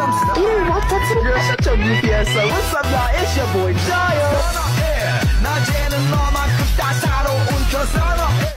Gangnam Style. Ew, what? That's You're such a goofy ass son. What's up, y'all? It's your boy Jaya.